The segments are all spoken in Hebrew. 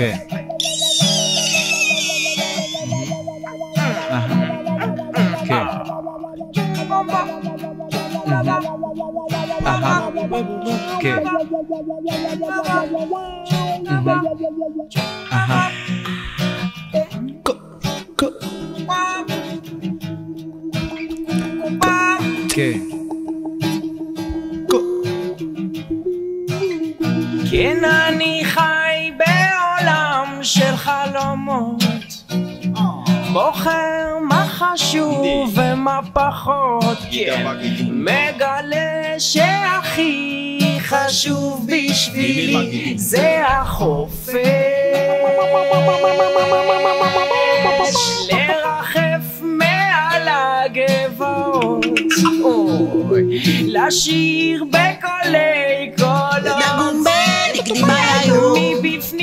Okay. Ajá. Okay. Ajá. Okay. Okay. של חלומות. בוחר מה חשוב ומה פחות. כן, מגלה שהכי חשוב בשבילי זה החופש. לרחף מעל הגבעות. אוי, לשיר בקולי קולות. מבפנים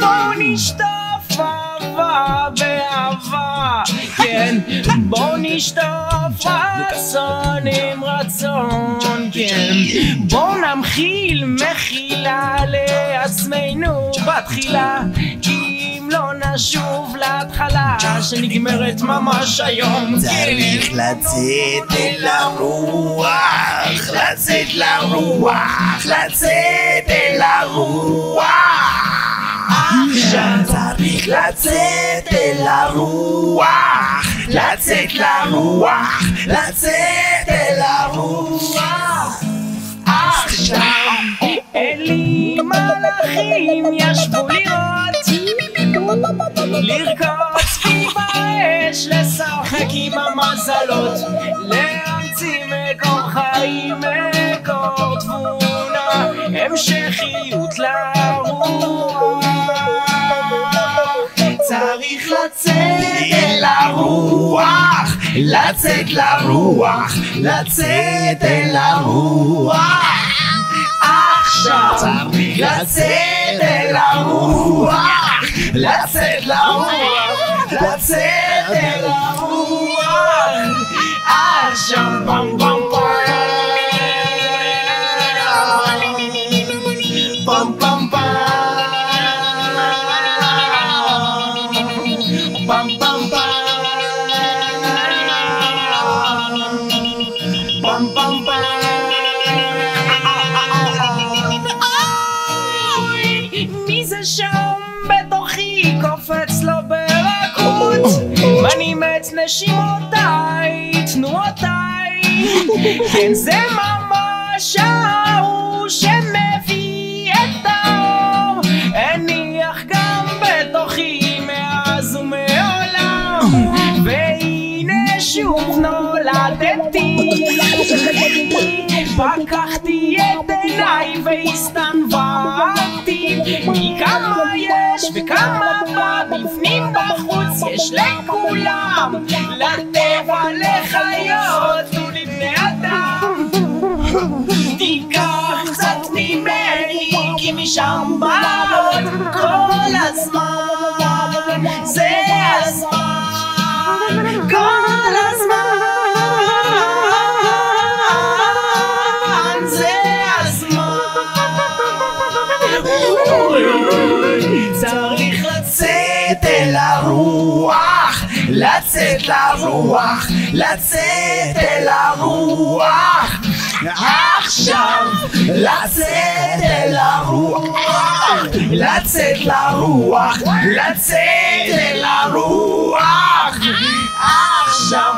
בואו נשטוף אהבה באהבה כן. בואו נשטוף רצון עם רצון כן. בואו נמחיל מחילה לעצמנו בתחילה. לא נשוב להתחלה שנגמרת ממש היום צריך לצאת אל הרוח, לצאת לרוח, לצאת אל הרוח. עכשיו צריך לצאת אל הרוח, לצאת לרוח, לצאת אל הרוח. עכשיו אלי מלאכים ישבו לראות לרקוץ כי באש לשחק עם המזלות להמציא מקור חיים מקור תבונה המשכיות לרוח הרוח, לצאת לרוח, לצאת אל הרוח. עכשיו צריך לצאת אל הרוח, לצאת לרוח, לצאת אל הרוח. עכשיו פם פם פם פם פם פם פם מי זה שם בתוכי? קופץ לו ברכות מנימץ נשימותיי, תנועותיי. כן זה ממש פקחתי את עיניי והסתנוורתי. כי כמה יש וכמה בא בפנים בחוץ יש לכולם. לטבע לחיות ולבני אדם. תיקח קצת ממני כי משם באות כל הזמן לרוח, לצאת אל הרוח. עכשיו לצאת אל הרוח, לצאת לרוח, לצאת אל הרוח. עכשיו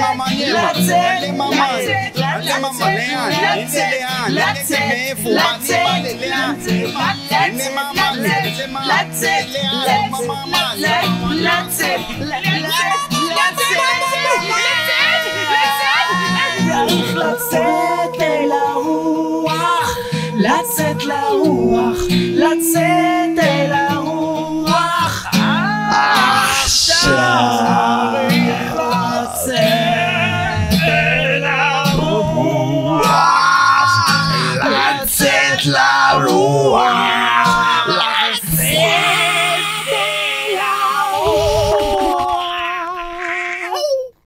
mama ale mama ale mama lean lelean letemefu matiba lelean ene mama lete mama lelean mama mama lete lete הרוח, לצאת לרוח